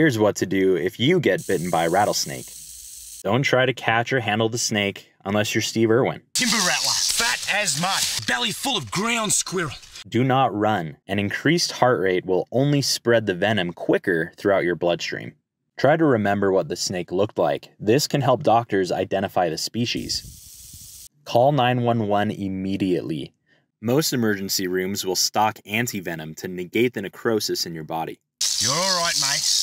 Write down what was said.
Here's what to do if you get bitten by a rattlesnake. Don't try to catch or handle the snake unless you're Steve Irwin. Timber rattler, fat as mud, belly full of ground squirrel. Do not run. An increased heart rate will only spread the venom quicker throughout your bloodstream. Try to remember what the snake looked like. This can help doctors identify the species. Call 911 immediately. Most emergency rooms will stock antivenom to negate the necrosis in your body. You're all right, mate.